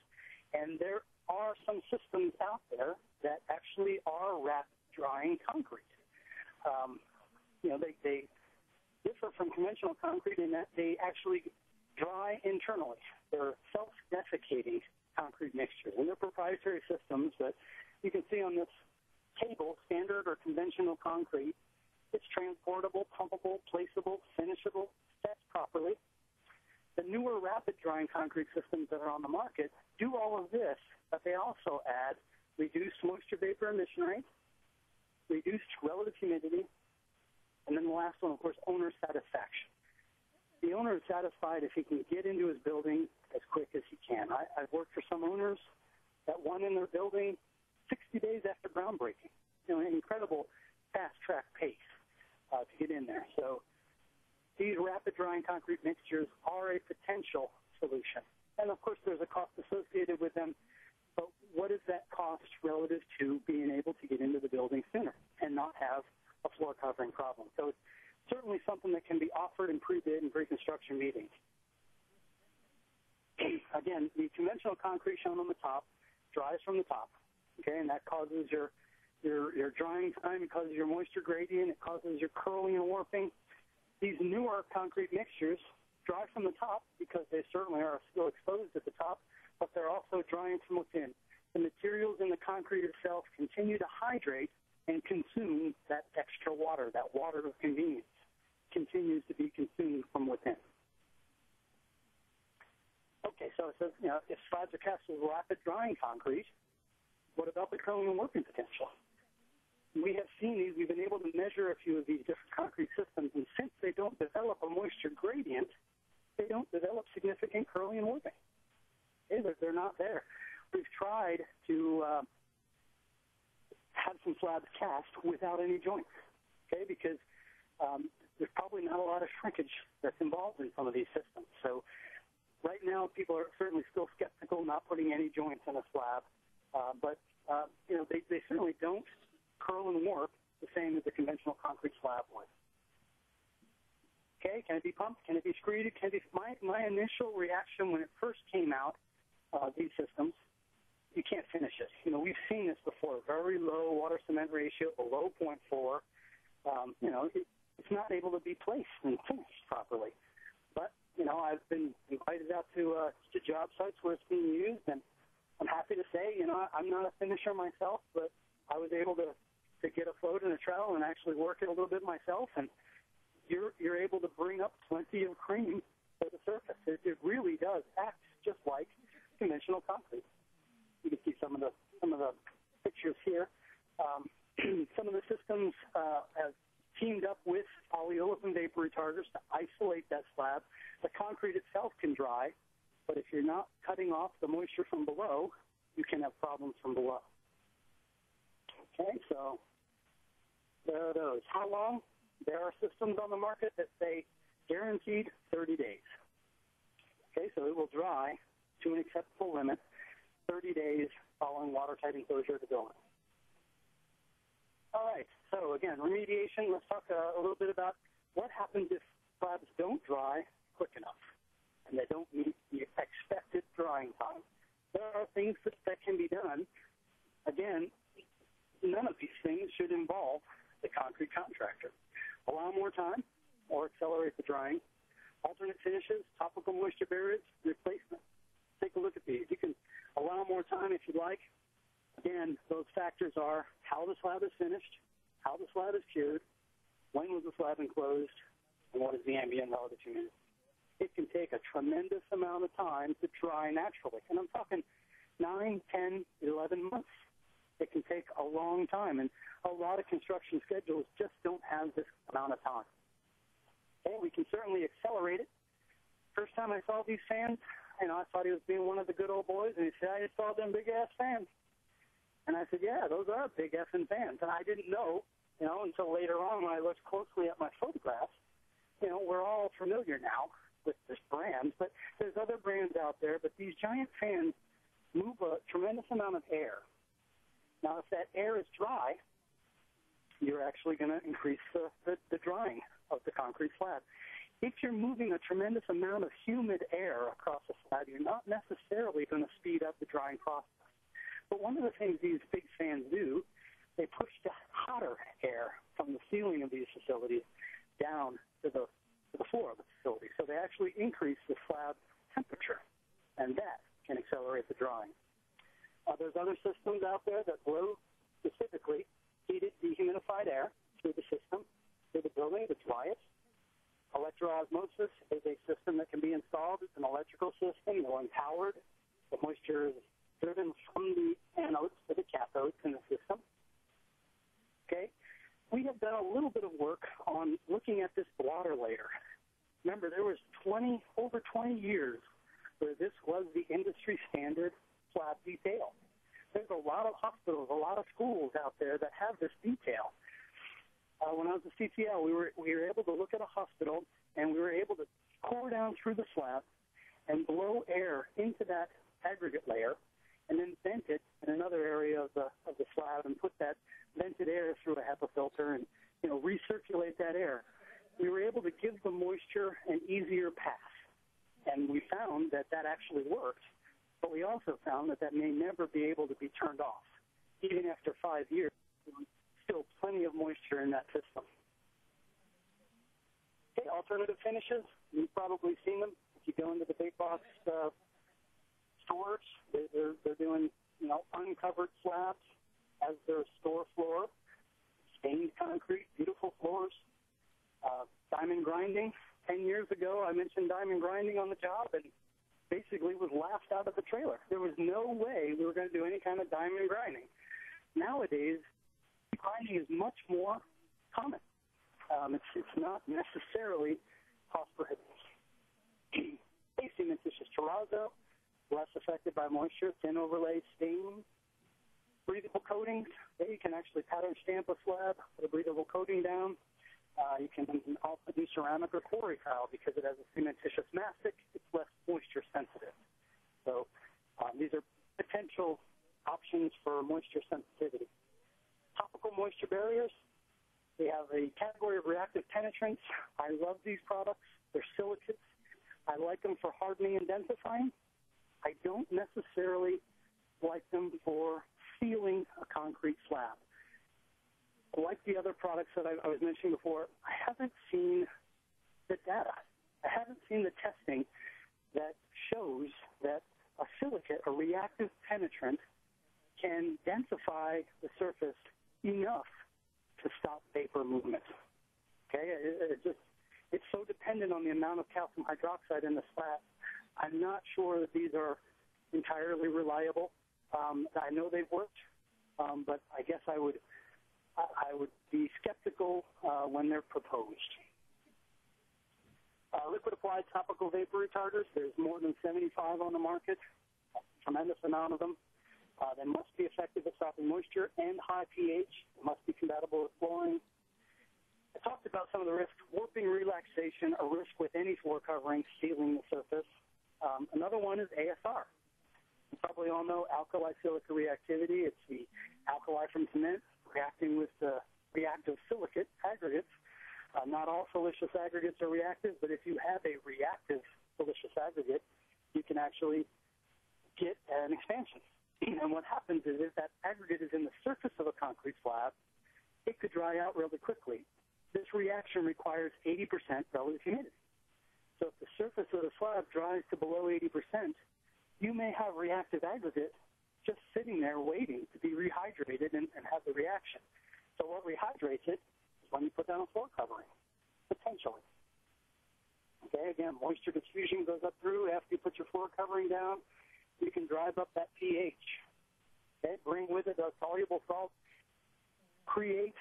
and there are some systems out there that actually are rapid drying concrete. Um, you know, they, they differ from conventional concrete in that they actually dry internally. They're self-desiccating concrete mixtures, and they're proprietary systems that you can see on this table, standard or conventional concrete. It's transportable, pumpable, placeable, finishable, set properly. The newer rapid drying concrete systems that are on the market do all of this, but they also add reduced moisture vapor emission rate, reduced relative humidity, and then the last one, of course, owner satisfaction. The owner is satisfied if he can get into his building as quick as he can. I, I've worked for some owners that won in their building 60 days after groundbreaking. You know, an incredible fast track pace uh, to get in there. So these rapid drying concrete mixtures are a potential solution. And of course, there's a cost associated with them. But what is that cost relative to being able to get into the building sooner and not have a floor covering problem? So it's certainly something that can be offered in pre-bid and pre-construction meetings. (clears throat) Again, the conventional concrete shown on the top dries from the top, okay, and that causes your your your drying time, it causes your moisture gradient, it causes your curling and warping. These newer concrete mixtures dry from the top because they certainly are still exposed at the top, but they're also drying from within. The materials in the concrete itself continue to hydrate and consume that extra water, that water of convenience continues to be consumed from within. Okay, so it says, you know, if slabs are cast with rapid drying concrete, what about the curling and warping potential? we have seen these. We've been able to measure a few of these different concrete systems, and since they don't develop a moisture gradient, they don't develop significant curling and warping. Okay, they're, they're not there. We've tried to uh, have some slabs cast without any joints, okay, because um, there's probably not a lot of shrinkage that's involved in some of these systems. So right now, people are certainly still skeptical not putting any joints in a slab, uh, but uh, you know they, they certainly don't curl and warp the same as a conventional concrete slab would. Okay, can it be pumped? Can it be screeded? Can it be? My my initial reaction when it first came out, uh, these systems, you can't finish it. You know, we've seen this before. Very low water cement ratio, below 0.4. Um, you know, it, it's not able to be placed and finished properly. But you know, I've been invited out to uh, to job sites where it's being used, and I'm happy to say, you know, I'm not a finisher myself, but I was able to to get a float and a trowel and actually work it a little bit myself, and you're you're able to bring up plenty of cream to the surface. It, it really does act just like conventional concrete. You can see some of the some of the pictures here. Um, (clears throat) some of the systems uh, have teamed up with polyolefin vapor retarders to isolate that slab. The concrete itself can dry, but if you're not cutting off the moisture from below, you can have problems from below. Okay, so there are those. How long? There are systems on the market that say guaranteed 30 days. Okay, so it will dry to an acceptable limit 30 days following watertight enclosure of the building. All right, so again, remediation, let's talk uh, a little bit about what happens if slabs don't dry quick enough and they don't meet the expected drying time. There are things that, that can be done. Again, none of these things should involve the concrete contractor. Allow more time or accelerate the drying. Alternate finishes, topical moisture barriers, replacement. Take a look at these. You can allow more time if you'd like, Again, those factors are how the slab is finished, how the slab is cured, when was the slab enclosed, and what is the ambient relative humidity. It can take a tremendous amount of time to dry naturally. And I'm talking 9, 10, 11 months. It can take a long time. And a lot of construction schedules just don't have this amount of time. Okay, we can certainly accelerate it. First time I saw these fans, you know, I thought he was being one of the good old boys, and he said, I just saw them big ass fans. And I said, yeah, those are big effing fans. And I didn't know, you know, until later on when I looked closely at my photographs. You know, we're all familiar now with this brand, but there's other brands out there. But these giant fans move a tremendous amount of air. Now, if that air is dry, you're actually going to increase the, the, the drying of the concrete slab. If you're moving a tremendous amount of humid air across the slab, you're not necessarily going to speed up the drying process. But one of the things these big fans do, they push the hotter air from the ceiling of these facilities down to the, the floor of the facility. So they actually increase the slab temperature, and that can accelerate the drying. Uh, there's other systems out there that blow specifically heated dehumidified air through the system, through the building to dry it. Electroosmosis is a system that can be installed. It's an electrical system, going powered. The moisture is driven from the anodes to the cathodes in the system. Okay? We have done a little bit of work on looking at this blotter layer. Remember, there was 20, over 20 years where this was the industry standard slab detail. There's a lot of hospitals, a lot of schools out there that have this detail. Uh, when I was a CTL, we were we were able to look at a hospital and we were able to core down through the slab and blow air into that aggregate layer and then vent it in another area of the of the slab and put that vented air through a HEPA filter and you know recirculate that air. We were able to give the moisture an easier path, and we found that that actually worked. But we also found that that may never be able to be turned off, even after five years. Still plenty of moisture in that system. Okay, alternative finishes. You've probably seen them if you go into the big box uh, stores. They, they're they're doing you know uncovered slabs as their store floor, stained concrete, beautiful floors, uh, diamond grinding. Ten years ago, I mentioned diamond grinding on the job, and basically was laughed out of the trailer. There was no way we were going to do any kind of diamond grinding. Nowadays, grinding is much more common. Um, it's it's not necessarily cost prohibitive. (clears throat) Hey, cementitious terrazzo, less affected by moisture, thin overlay stain, breathable coatings. You can actually pattern stamp a slab, put a breathable coating down. Uh, you can also do ceramic or quarry tile because it has a cementitious mastic. It's less moisture sensitive. So um, these are potential options for moisture sensitivity. Topical moisture barriers. They have a category of reactive penetrants. I love these products. They're silicates. I like them for hardening and densifying. I don't necessarily like them for sealing a concrete slab. Like the other products that I, I was mentioning before, I haven't seen the data. I haven't seen the testing that shows that a silicate, a reactive penetrant, can densify the surface enough to stop vapor movement. Okay, it, it just it's so dependent on the amount of calcium hydroxide in the slab. I'm not sure that these are entirely reliable. Um, I know they've worked, um, but I guess I would I, I would be skeptical uh, when they're proposed. Uh, liquid applied topical vapor retarders. There's more than 75 on the market. Tremendous amount of them. Uh, they must be effective at stopping moisture and high pH. They must be compatible with flooring. I talked about some of the risks. Warping relaxation, a risk with any floor covering, sealing the surface. Um, another one is ASR. You probably all know alkali silica reactivity. It's the alkali from cement reacting with the reactive silicate aggregates. Uh, not all siliceous aggregates are reactive, but if you have a reactive siliceous aggregate, you can actually get an expansion. (clears throat) And what happens is if that aggregate is in the surface of a concrete slab, it could dry out really quickly. This reaction requires 80% relative humidity. So if the surface of the slab dries to below 80%, you may have reactive aggregate just sitting there waiting to be rehydrated and, and have the reaction. So what rehydrates it is when you put down a floor covering, potentially. Okay, again, moisture diffusion goes up through after you put your floor covering down you can drive up that pH. Okay, bring with it a soluble salt, create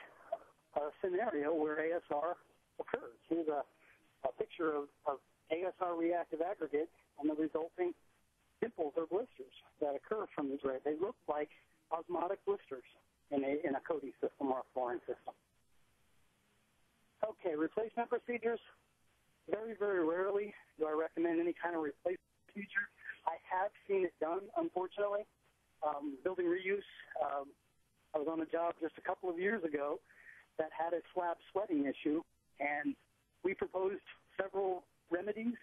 a scenario where ASR occurs. Here's a, a picture of, of ASR reactive aggregate and the resulting dimples or blisters that occur from these rays. They look like osmotic blisters in a, in a coating system or a flooring system. Okay, replacement procedures. Very, very rarely do I recommend any kind of replacement procedure. I have seen it done, unfortunately. Um, building reuse, um, I was on a job just a couple of years ago that had a slab sweating issue, and we proposed several remedies,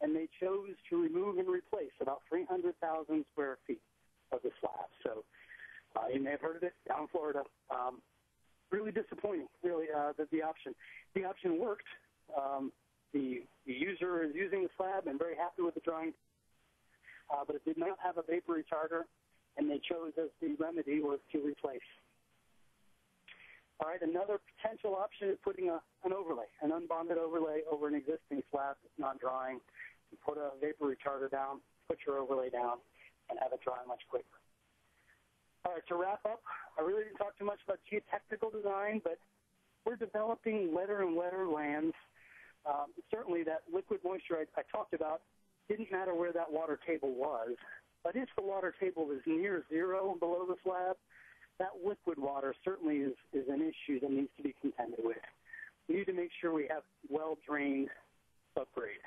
and they chose to remove and replace about 300,000 square feet of the slab. So uh, you may have heard of it down in Florida. Um, really disappointing, really, uh, that the option. The option worked. Um, the, the user is using the slab and very happy with the drying uh, but it did not have a vapor retarder, and they chose as the remedy was to replace. All right, another potential option is putting a, an overlay, an unbonded overlay over an existing slab that's not drying. You put a vapor retarder down, put your overlay down, and have it dry much quicker. All right, to wrap up, I really didn't talk too much about geotechnical design, but we're developing wetter and wetter lands. Um, certainly, that liquid moisture I, I talked about didn't matter where that water table was. But if the water table is near zero below the slab, that liquid water certainly is, is an issue that needs to be contended with. We need to make sure we have well-drained subgrade.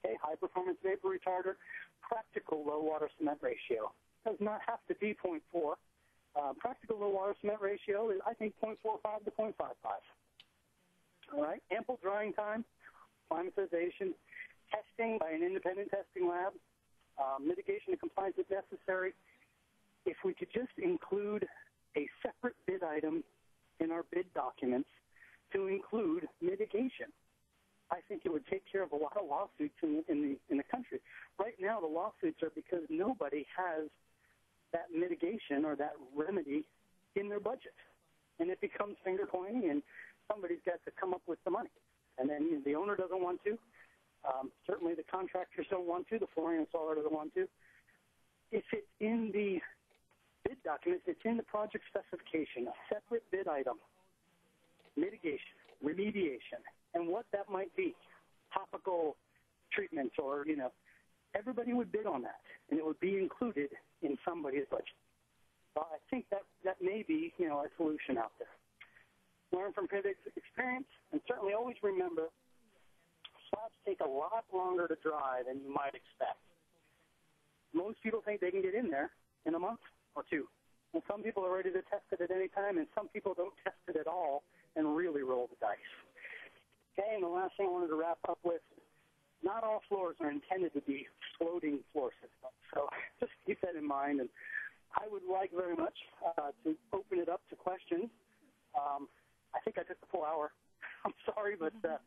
Okay, high-performance vapor retarder, practical low-water cement ratio. Does not have to be 0.4. Uh, practical low-water cement ratio is, I think, 0.45 to 0.55. All right, ample drying time, climatization, testing by an independent testing lab, uh, mitigation and compliance if necessary. If we could just include a separate bid item in our bid documents to include mitigation, I think it would take care of a lot of lawsuits in, in the in the country. Right now, the lawsuits are because nobody has that mitigation or that remedy in their budget, and it becomes finger pointing, and somebody's got to come up with the money, and then the owner doesn't want to, um, certainly, the contractors don't want to. The flooring installer doesn't want to. If it's in the document, it's in the project specification, a separate bid item, mitigation, remediation, and what that might be, topical treatments, or you know, everybody would bid on that, and it would be included in somebody's budget. I think that that may be you know a solution out there. Learn from previous experience, and certainly always remember slabs take a lot longer to dry than you might expect. Most people think they can get in there in a month or two. And some people are ready to test it at any time, and some people don't test it at all and really roll the dice. Okay, and the last thing I wanted to wrap up with, not all floors are intended to be floating floor systems. So (laughs) just keep that in mind. And I would like very much uh, to open it up to questions. Um, I think I took the full hour. (laughs) I'm sorry, but uh,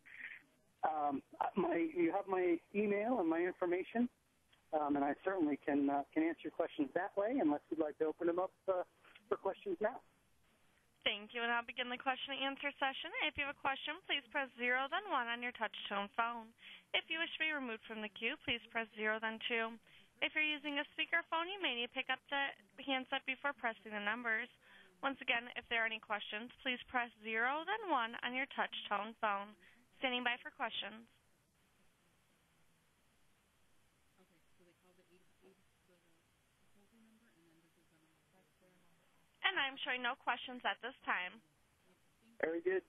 um, my, you have um, and I certainly can uh, can answer questions that way, unless you'd like to open them up uh, for questions now. Thank you, and I'll begin the question and answer session. If you have a question, please press zero, then one on your touch-tone phone. If you wish to be removed from the queue, please press zero, then two. If you're using a speakerphone, you may need to pick up the handset before pressing the numbers. Once again, if there are any questions, please press zero, then one on your touch-tone phone. Standing by for questions. And I'm showing no questions at this time. Very good.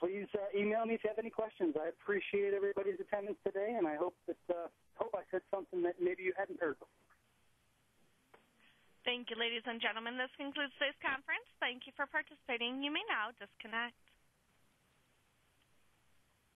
Please uh, email me if you have any questions. I appreciate everybody's attendance today, and I hope that uh, hope I said something that maybe you hadn't heard before. Thank you, ladies and gentlemen. This concludes today's conference. Thank you for participating. You may now disconnect.